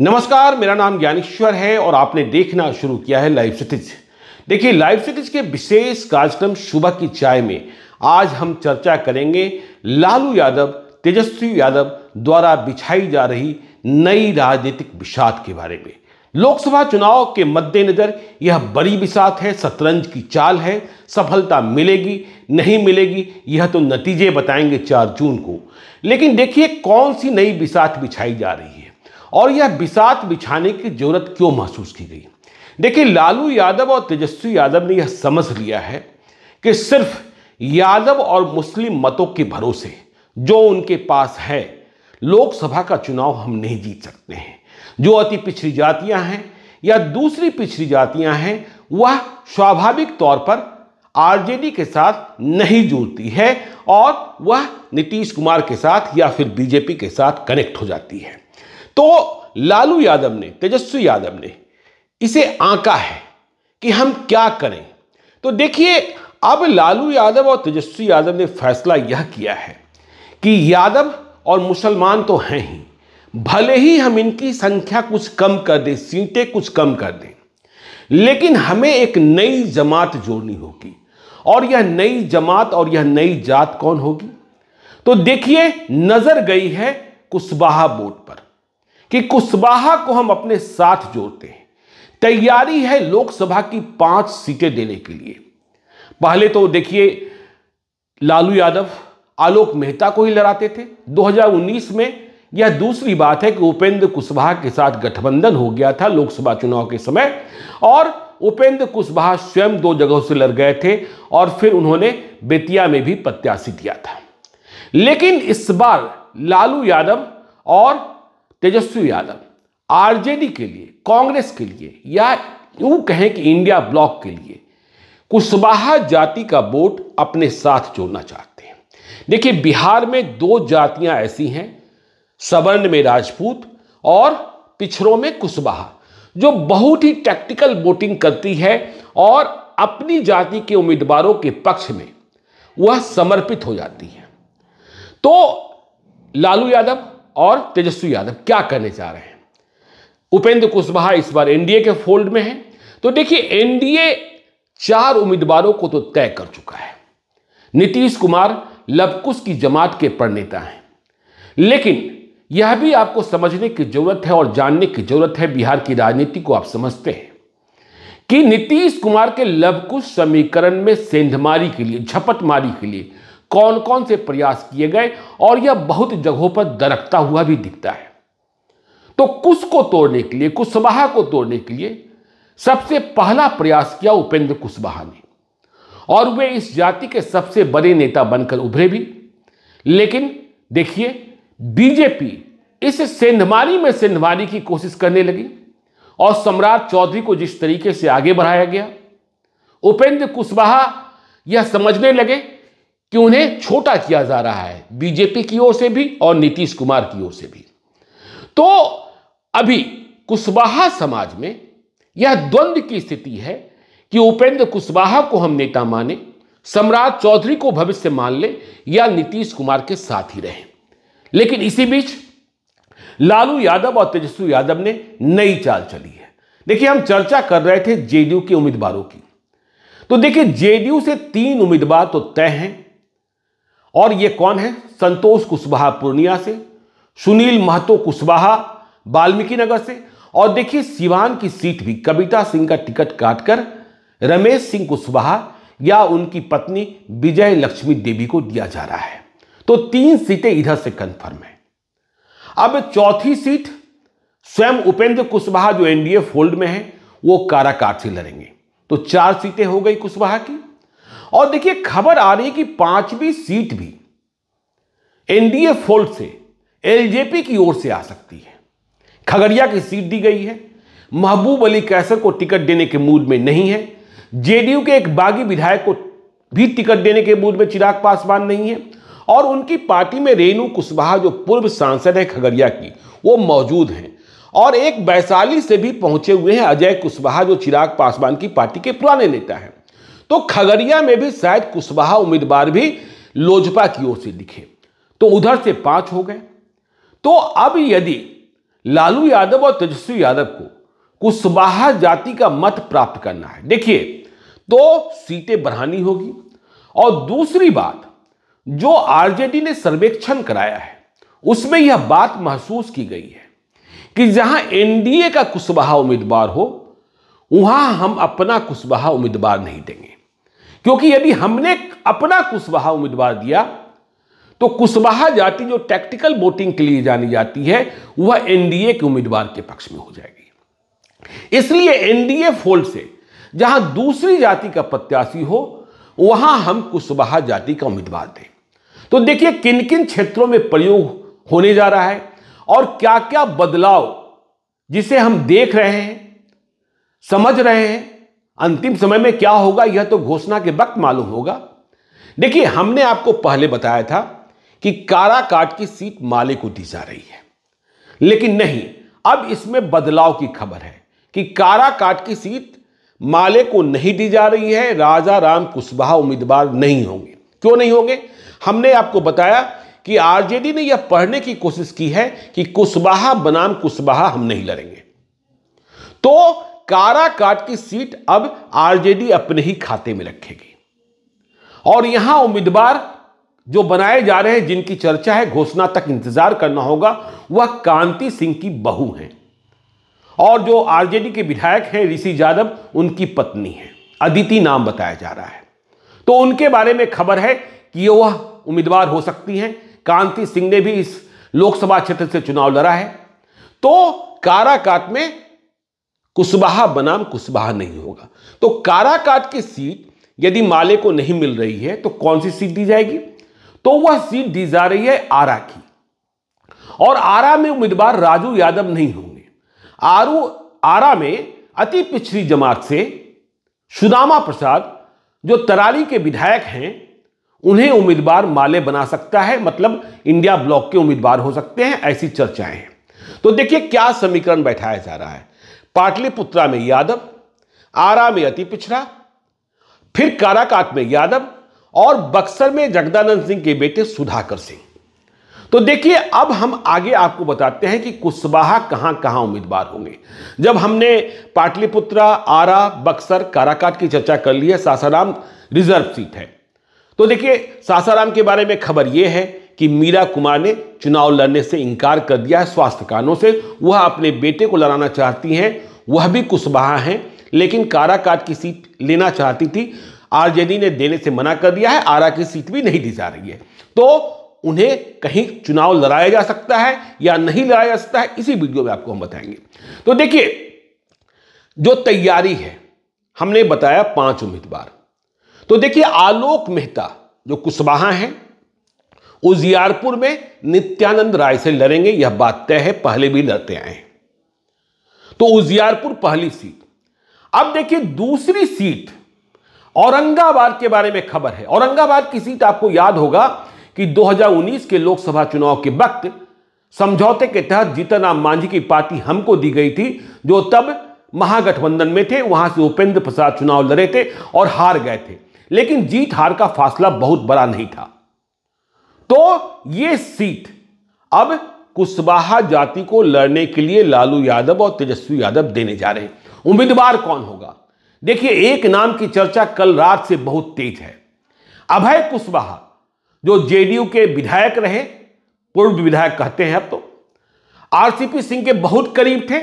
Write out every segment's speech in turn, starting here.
नमस्कार, मेरा नाम ज्ञानेश्वर है और आपने देखना शुरू किया है लाइव सिटीज़ देखिए लाइव सिटीज़ के विशेष कार्यक्रम सुबह की चाय में आज हम चर्चा करेंगे लालू यादव, तेजस्वी यादव द्वारा बिछाई जा रही नई राजनीतिक विषाद के बारे में। लोकसभा चुनाव के मद्देनजर यह बड़ी विषाद है, शतरंज की चाल है, सफलता मिलेगी, नहीं मिलेगी, यह तो नतीजे बताएँगे चार जून को। लेकिन देखिए, कौन सी नई विषाद बिछाई जा रही है? और यह बिसात बिछाने की ज़रूरत क्यों महसूस की गई? देखिए, लालू यादव और तेजस्वी यादव ने यह समझ लिया है कि सिर्फ़ यादव और मुस्लिम मतों के भरोसे जो उनके पास है, लोकसभा का चुनाव हम नहीं जीत सकते हैं। जो अति पिछड़ी जातियाँ हैं या दूसरी पिछड़ी जातियाँ हैं, वह स्वाभाविक तौर पर आरजेडी के साथ नहीं जुड़ती है और वह नीतीश कुमार के साथ या फिर बीजेपी के साथ कनेक्ट हो जाती है। तो लालू यादव ने, तेजस्वी यादव ने इसे आंका है कि हम क्या करें। तो देखिए, अब लालू यादव और तेजस्वी यादव ने फैसला यह किया है कि यादव और मुसलमान तो हैं ही, भले ही हम इनकी संख्या कुछ कम कर दें, सीटें कुछ कम कर दें, लेकिन हमें एक नई जमात जोड़नी होगी। और यह नई जमात और यह नई जात कौन होगी? तो देखिए, नज़र गई है कुशवाहा बोर्ड पर। कि कुशवाहा को हम अपने साथ जोड़ते हैं। तैयारी है लोकसभा की पाँच सीटें देने के लिए। पहले तो देखिए, लालू यादव, आलोक मेहता को ही लड़ाते थे। 2019 में यह दूसरी बात है कि उपेंद्र कुशवाहा के साथ गठबंधन हो गया था लोकसभा चुनाव के समय, और उपेंद्र कुशवाहा स्वयं दो जगहों से लड़ गए थे, और फिर उन्होंने बेतिया में भी प्रत्याशी दिया था। लेकिन इस बार लालू यादव और तेजस्वी यादव, आरजेडी के लिए, कांग्रेस के लिए, या यूँ कहें कि इंडिया ब्लॉक के लिए, कुशवाहा जाति का वोट अपने साथ जोड़ना चाहते हैं। देखिए, बिहार में दो जातियाँ ऐसी हैं, सवर्ण में राजपूत और पिछड़ों में कुशवाहा, जो बहुत ही टैक्टिकल वोटिंग करती है और अपनी जाति के उम्मीदवारों के पक्ष में वह समर्पित हो जाती है। तो लालू यादव और तेजस्वी यादव क्या करने जा रहे हैं? उपेंद्र कुशवाहा इस बार एनडीए के फोल्ड में है। तो देखिए, एनडीए चार उम्मीदवारों को तो तय कर चुका है। नीतीश कुमार लवकुश की जमात के प्रणेता हैं। लेकिन यह भी आपको समझने की ज़रूरत है और जानने की ज़रूरत है, बिहार की राजनीति को आप समझते हैं, कि नीतीश कुमार के लवकुश समीकरण में सेंधमारी के लिए, झपटमारी के लिए कौन कौन से प्रयास किए गए और यह बहुत जगहों पर दरकता हुआ भी दिखता है। तो कुश को तोड़ने के लिए कुशवाहा को तोड़ने के लिए सबसे पहला प्रयास किया उपेंद्र कुशवाहा ने। और वे इस जाति के सबसे बड़े नेता बनकर उभरे भी। लेकिन देखिए, बीजेपी इस सेंधमारी में सेंधमारी की कोशिश करने लगी और सम्राट चौधरी को जिस तरीके से आगे बढ़ाया गया, उपेंद्र कुशवाहा यह समझने लगे कि उन्हें छोटा किया जा रहा है, बीजेपी की ओर से भी और नीतीश कुमार की ओर से भी। तो अभी कुशवाहा समाज में यह द्वंद्व की स्थिति है कि उपेंद्र कुशवाहा को हम नेता माने, सम्राट चौधरी को भविष्य मान ले या नीतीश कुमार के साथ ही रहे। लेकिन इसी बीच लालू यादव और तेजस्वी यादव ने नई चाल चली है। देखिए, हम चर्चा कर रहे थे जेडीयू के उम्मीदवारों की। तो देखिए, जेडीयू से तीन उम्मीदवार तो तय हैं और ये कौन है? संतोष कुशवाहा पूर्णिया से, सुनील महतो कुशवाहा वाल्मीकि नगर से। और देखिए, सिवान की सीट भी, कविता सिंह का टिकट काटकर रमेश सिंह कुशवाहा या उनकी पत्नी विजय लक्ष्मी देवी को दिया जा रहा है। तो तीन सीटें इधर से कंफर्म है। अब चौथी सीट, स्वयं उपेंद्र कुशवाहा जो एनडीए फोल्ड में है, वो काराकाट से लड़ेंगे। तो चार सीटें हो गई कुशवाहा की। और देखिए खबर आ रही है कि पांचवी सीट भी एनडीए फोल्ड से, एलजेपी की ओर से आ सकती है। खगड़िया की सीट दी गई है। महबूब अली कैसर को टिकट देने के मूड में नहीं है। जेडीयू के एक बागी विधायक को भी टिकट देने के मूड में चिराग पासवान नहीं है। और उनकी पार्टी में रेणु कुशवाहा, जो पूर्व सांसद है खगड़िया की, वो मौजूद हैं। और एक वैशाली से भी पहुँचे हुए हैं अजय कुशवाहा, जो चिराग पासवान की पार्टी के पुराने नेता हैं। तो खगड़िया में भी शायद कुशवाहा उम्मीदवार भी लोजपा की ओर से दिखे। तो उधर से पाँच हो गए। तो अब यदि लालू यादव और तेजस्वी यादव को कुशवाहा जाति का मत प्राप्त करना है, देखिए तो सीटें बढ़ानी होगी। और दूसरी बात, जो आरजेडी ने सर्वेक्षण कराया है, उसमें यह बात महसूस की गई है कि जहाँ एनडीए का कुशवाहा उम्मीदवार हो, वहाँ हम अपना कुशवाहा उम्मीदवार नहीं देंगे। क्योंकि यदि हमने अपना कुशवाहा उम्मीदवार दिया तो कुशवाहा जाति जो टैक्टिकल वोटिंग के लिए जानी जाती है, वह एनडीए के उम्मीदवार के पक्ष में हो जाएगी। इसलिए एनडीए फोल्ड से जहाँ दूसरी जाति का प्रत्याशी हो, वहाँ हम कुशवाहा जाति का उम्मीदवार दें। तो देखिए किन किन क्षेत्रों में प्रयोग होने जा रहा है और क्या क्या बदलाव जिसे हम देख रहे हैं, समझ रहे हैं अंतिम समय में क्या होगा, यह तो घोषणा के वक्त मालूम होगा। देखिए, हमने आपको पहले बताया था कि काराकाट की सीट माले को दी जा रही है। लेकिन नहीं, अब इसमें बदलाव की खबर है कि काराकाट की सीट माले को नहीं दी जा रही है, राजा राम कुशवाहा उम्मीदवार नहीं होंगे। क्यों नहीं होंगे? हमने आपको बताया कि आरजेडी ने यह पढ़ने की कोशिश की है कि कुशवाहा बनाम कुशवाहा हम नहीं लड़ेंगे। तो काराकाट की सीट अब आरजेडी अपने ही खाते में रखेगी। और यहाँ उम्मीदवार जो बनाए जा रहे हैं, जिनकी चर्चा है, घोषणा तक इंतज़ार करना होगा, वह कांति सिंह की बहू हैं। और जो आरजेडी के विधायक हैं, ऋषि यादव उनकी पत्नी है। अदिति नाम बताया जा रहा है। तो उनके बारे में खबर है कि वह उम्मीदवार हो सकती हैं। कांति सिंह ने भी इस लोकसभा क्षेत्र से चुनाव लड़ा है। तो काराकाट में कुशवाहा बनाम कुशवाहा नहीं होगा। तो काराकाट की सीट यदि माले को नहीं मिल रही है तो कौन सी सीट दी जाएगी? तो वह सीट दी जा रही है आरा की। और आरा में उम्मीदवार राजू यादव नहीं होंगे। आरू, आरा में अति पिछड़ी जमात से सुदामा प्रसाद, जो तराली के विधायक हैं, उन्हें उम्मीदवार माले बना सकता है। मतलब इंडिया ब्लॉक के उम्मीदवार हो सकते हैं, ऐसी चर्चाएँ हैं। तो देखिए क्या समीकरण बैठाया जा रहा है। पाटलिपुत्रा में यादव, आरा में अति पिछड़ा, फिर काराकाट में यादव और बक्सर में जगदानंद सिंह के बेटे सुधाकर सिंह। तो देखिए, अब हम आगे आपको बताते हैं कि कुशवाहा कहाँ कहाँ उम्मीदवार होंगे। जब हमने पाटलिपुत्रा, आरा, बक्सर, काराकाट की चर्चा कर ली है, सासाराम रिज़र्व सीट है। तो देखिए, सासाराम के बारे में खबर यह है कि मीरा कुमार ने चुनाव लड़ने से इनकार कर दिया है स्वास्थ्य कारणों से। वह अपने बेटे को लड़ाना चाहती हैं, वह भी कुशवाहा हैं, लेकिन काराकाट की सीट लेना चाहती थी। आरजेडी ने देने से मना कर दिया है, आरा की सीट भी नहीं दी जा रही है। तो उन्हें कहीं चुनाव लड़ाया जा सकता है या नहीं लड़ाया जा सकता है, इसी वीडियो में आपको हम बताएँगे। तो देखिए, जो तैयारी है, हमने बताया पाँच उम्मीदवार। तो देखिए, आलोक मेहता, जो कुशवाहा हैं उजियारपुर में नित्यानंद राय से लड़ेंगे, यह बात तय है, पहले भी लड़ते आए तो उजियारपुर पहली सीट। अब देखिए, दूसरी सीट औरंगाबाद के बारे में खबर है। औरंगाबाद की सीट आपको याद होगा कि 2019 के लोकसभा चुनाव के वक्त समझौते के तहत जीतन राम मांझी की पार्टी हमको दी गई थी, जो तब महागठबंधन में थे, वहाँ से उपेंद्र प्रसाद चुनाव लड़े थे और हार गए थे। लेकिन जीत हार का फासला बहुत बड़ा नहीं था। तो यह सीट, अब कुशवाहा जाति को लड़ने के लिए लालू यादव और तेजस्वी यादव देने जा रहे हैं। उम्मीदवार कौन होगा? देखिए, एक नाम की चर्चा कल रात से बहुत तेज है। अभय कुशवाहा, जो जेडीयू के विधायक रहे, पूर्व विधायक कहते हैं अब तो। आरसीपी सिंह के बहुत करीब थे,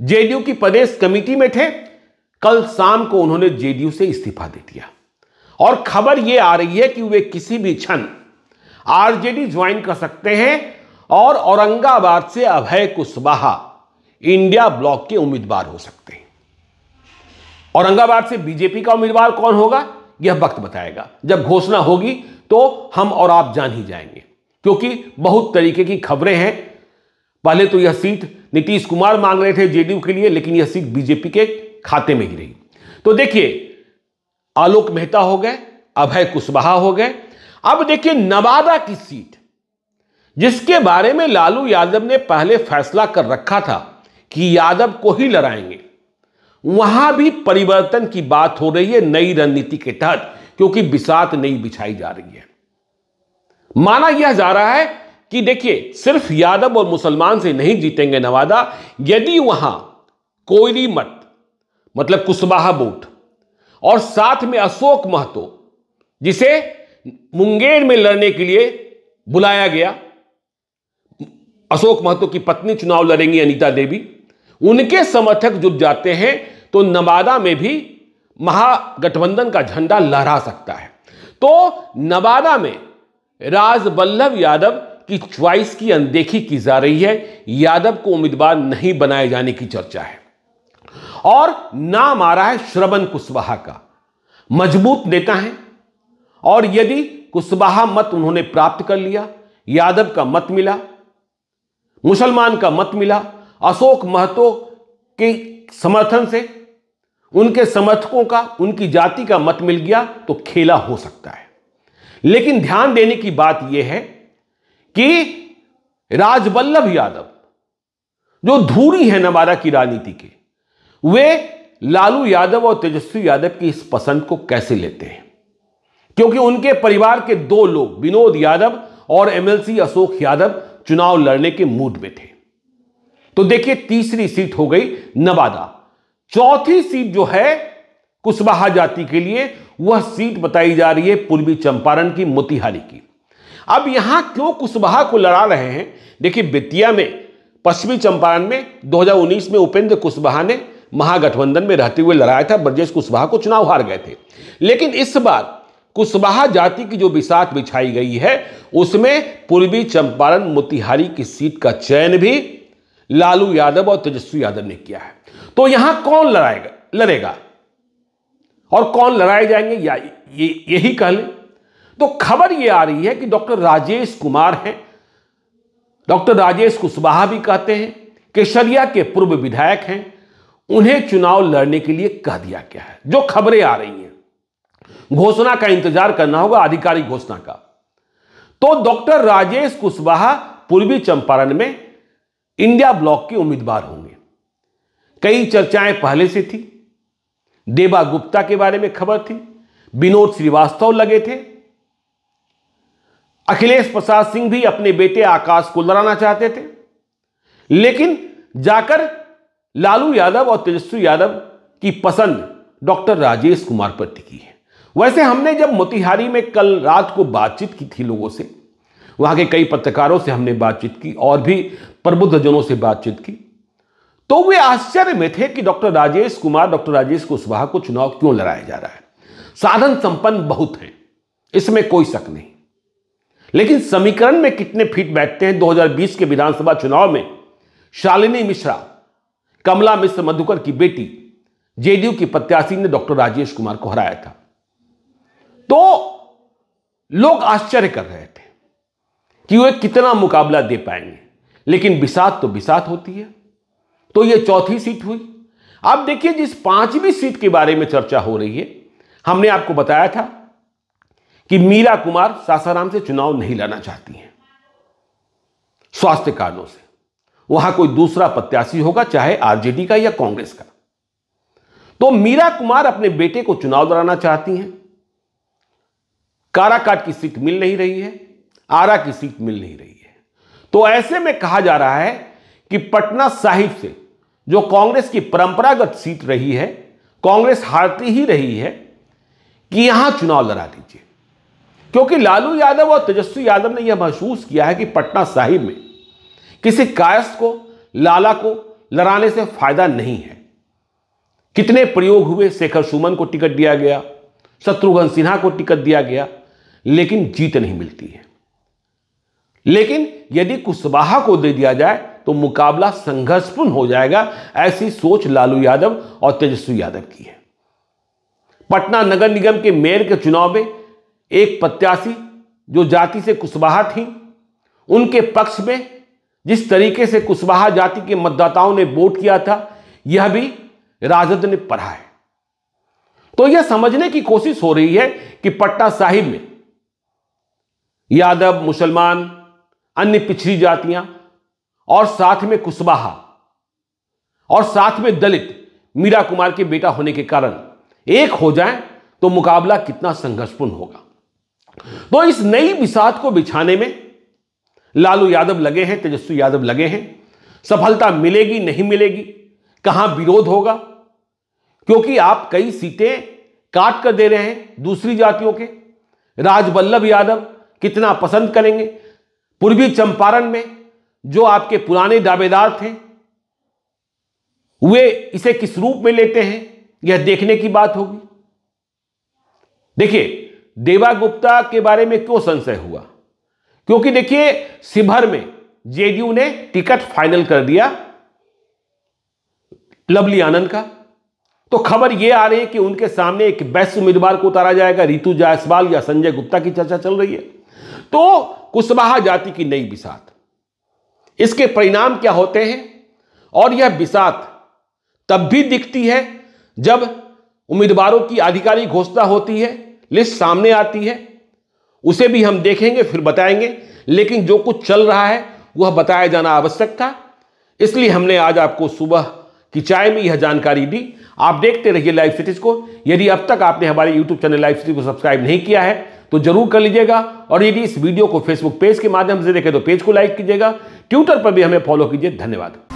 जेडीयू की प्रदेश कमेटी में थे। कल शाम को उन्होंने जेडीयू से इस्तीफा दे दिया। और खबर यह आ रही है कि वे किसी भी क्षण आरजेडी ज्वाइन कर सकते हैं और औरंगाबाद से अभय कुशवाहा इंडिया ब्लॉक के उम्मीदवार हो सकते हैं। औरंगाबाद से बीजेपी का उम्मीदवार कौन होगा? यह वक्त बताएगा। जब घोषणा होगी तो हम और आप जान ही जाएँगे, क्योंकि बहुत तरीके की खबरें हैं। पहले तो यह सीट नीतीश कुमार मांग रहे थे जेडीयू के लिए, लेकिन यह सीट बीजेपी के खाते में ही रही। तो देखिए, आलोक मेहता हो गए, अभय कुशवाहा हो गए अब देखिए नवादा की सीट, जिसके बारे में लालू यादव ने पहले फैसला कर रखा था कि यादव को ही लड़ाएँगे। वहाँ भी परिवर्तन की बात हो रही है नई रणनीति के तहत, क्योंकि बिसात नई बिछाई जा रही है। माना यह जा रहा है कि देखिए, सिर्फ़ यादव और मुसलमान से नहीं जीतेंगे नवादा, यदि वहाँ कोयली मठ मतलब कुशवाहा बूट, और साथ में अशोक महतो, जिसे मुंगेर में लड़ने के लिए बुलाया गया। अशोक महतो की पत्नी चुनाव लड़ेंगी अनीता देवी। उनके समर्थक जुट जाते हैं तो नवादा में भी महागठबंधन का झंडा लहरा सकता है। तो नवादा में राजबल्लभ यादव की च्वाइस की अनदेखी की जा रही है। यादव को उम्मीदवार नहीं बनाए जाने की चर्चा है। और नाम आ रहा है श्रवण कुशवाहा का। मज़बूत नेता है। और यदि कुशवाहा मत उन्होंने प्राप्त कर लिया, यादव का मत मिला, मुसलमान का मत मिला, अशोक महतो के समर्थन से, उनके समर्थकों का, उनकी जाति का मत मिल गया तो खेला हो सकता है। लेकिन ध्यान देने की बात यह है कि राजवल्लभ यादव, जो धूरी है नवादा की राजनीति के, वे लालू यादव और तेजस्वी यादव की इस पसंद को कैसे लेते हैं? क्योंकि उनके परिवार के दो लोग, विनोद यादव और एमएलसी अशोक यादव, चुनाव लड़ने के मूड में थे। तो देखिए, तीसरी सीट हो गई नवादा। चौथी सीट जो है कुशवाहा जाति के लिए, वह सीट बताई जा रही है पूर्वी चंपारण की, मोतिहारी की। अब यहाँ क्यों कुशवाहा को लड़ा रहे हैं? देखिए, बेतिया में, पश्चिमी चंपारण में 2019 में उपेंद्र कुशवाहा ने महागठबंधन में रहते हुए लड़ाया था, ब्रजेश कुशवाहा को चुनाव हार गए थे। लेकिन इस बार कुशवाहा जाति की जो बिसात बिछाई गई है, उसमें पूर्वी चंपारण मोतिहारी की सीट का चयन भी लालू यादव और तेजस्वी यादव ने किया है। तो यहाँ कौन लड़ाएगा, लड़ेगा? और कौन लड़ाए जाएँगे, या ये, यही कह लें। तो खबर यह आ रही है कि डॉक्टर राजेश कुमार हैं। डॉक्टर राजेश कुशवाहा भी कहते हैं केसरिया के पूर्व विधायक हैं। उन्हें चुनाव लड़ने के लिए कह दिया गया है। जो खबरें आ रही हैं घोषणा का इंतज़ार करना होगा, आधिकारिक घोषणा का। तो डॉक्टर राजेश कुशवाहा पूर्वी चंपारण में इंडिया ब्लॉक के उम्मीदवार होंगे। कई चर्चाएँ पहले से थी। देवा गुप्ता के बारे में खबर थी। विनोद श्रीवास्तव लगे थे। अखिलेश प्रसाद सिंह भी अपने बेटे आकाश को लड़ाना चाहते थे। लेकिन जाकर लालू यादव और तेजस्वी यादव की पसंद डॉक्टर राजेश कुमार पर टिकी है। वैसे हमने जब मोतिहारी में कल रात को बातचीत की थी लोगों से, वहाँ के कई पत्रकारों से हमने बातचीत की और भी प्रबुद्ध जनों से बातचीत की तो वे आश्चर्य में थे कि डॉक्टर राजेश कुमार, डॉक्टर राजेश कुशवाहा को चुनाव क्यों लड़ाया जा रहा है? साधन संपन्न बहुत हैं, इसमें कोई शक नहीं। लेकिन समीकरण में कितने फीट बैठते हैं 2020 के विधानसभा चुनाव में? शालिनी मिश्रा, कमला मिश्र मधुकर की बेटी, जेडीयू की प्रत्याशी ने डॉक्टर राजेश कुमार को हराया था। तो लोग आश्चर्य कर रहे थे कि वे कितना मुकाबला दे पाएँगे। लेकिन बिसात तो बिसात होती है। तो यह चौथी सीट हुई। अब देखिए, जिस पांचवी सीट के बारे में चर्चा हो रही है, हमने आपको बताया था कि मीरा कुमार सासाराम से चुनाव नहीं लड़ना चाहती हैं। स्वास्थ्य कारणों से। वहाँ कोई दूसरा प्रत्याशी होगा, चाहे आरजेडी का या कांग्रेस का। तो मीरा कुमार अपने बेटे को चुनाव लड़ाना चाहती हैं। काराकाट की सीट मिल नहीं रही है, आरा की सीट मिल नहीं रही है। तो ऐसे में कहा जा रहा है कि पटना साहिब से जो कांग्रेस की परंपरागत सीट रही है, कांग्रेस हारती ही रही है, कि यहाँ चुनाव लड़ा दीजिए। क्योंकि लालू यादव और तेजस्वी यादव ने यह महसूस किया है कि पटना साहिब में किसी कायस्थ को, लाला को लड़ाने से फ़ायदा नहीं है। कितने प्रयोग हुए, शेखर सुमन को टिकट दिया गया, शत्रुघ्न सिन्हा को टिकट दिया गया लेकिन जीत नहीं मिलती है। लेकिन यदि कुशवाहा को दे दिया जाए तो मुकाबला संघर्षपूर्ण हो जाएगा, ऐसी सोच लालू यादव और तेजस्वी यादव की है। पटना नगर निगम के मेयर के चुनाव में एक प्रत्याशी जो जाति से कुशवाहा थी, उनके पक्ष में जिस तरीके से कुशवाहा जाति के मतदाताओं ने वोट किया था, यह भी राजद ने पढ़ा है। तो यह समझने की कोशिश हो रही है कि पटना साहिब में यादव, मुसलमान, अन्य पिछड़ी जातियाँ, और साथ में कुशवाहा और साथ में दलित, मीरा कुमार के बेटा होने के कारण एक हो जाए तो मुकाबला कितना संघर्षपूर्ण होगा। तो इस नई बिसात को बिछाने में लालू यादव लगे हैं, तेजस्वी यादव लगे हैं। सफलता मिलेगी, नहीं मिलेगी, कहाँ विरोध होगा? क्योंकि आप कई सीटें काट कर दे रहे हैं दूसरी जातियों के राजवल्लभ यादव कितना पसंद करेंगे? पूर्वी चंपारण में जो आपके पुराने दावेदार थे, वे इसे किस रूप में लेते हैं? यह देखने की बात होगी। देखिए, देवा गुप्ता के बारे में क्यों संशय हुआ? क्योंकि देखिए, शिवहर में जेडीयू ने टिकट फाइनल कर दिया लवली आनंद का। तो खबर यह आ रही है कि उनके सामने एक बेस्ट उम्मीदवार को उतारा जाएगा रितु जायसवाल या संजय गुप्ता की चर्चा चल रही है। तो कुशवाहा जाति की नई बिसात। इसके परिणाम क्या होते हैं? और यह बिसात तब भी दिखती है जब उम्मीदवारों की आधिकारिक घोषणा होती है, लिस्ट सामने आती है। उसे भी हम देखेंगे, फिर बताएँगे। लेकिन जो कुछ चल रहा है, वह बताया जाना आवश्यक था। इसलिए हमने आज आपको सुबह की चाय में यह जानकारी दी। आप देखते रहिए लाइव सिटीज़ को। यदि अब तक आपने हमारे यूट्यूब चैनल लाइव सिटीज़ को सब्सक्राइब नहीं किया है तो ज़रूर कर लीजिएगा। और यदि इस वीडियो को फेसबुक पेज के माध्यम से देखें तो पेज को लाइक कीजिएगा। ट्विटर पर भी हमें फॉलो कीजिए। धन्यवाद।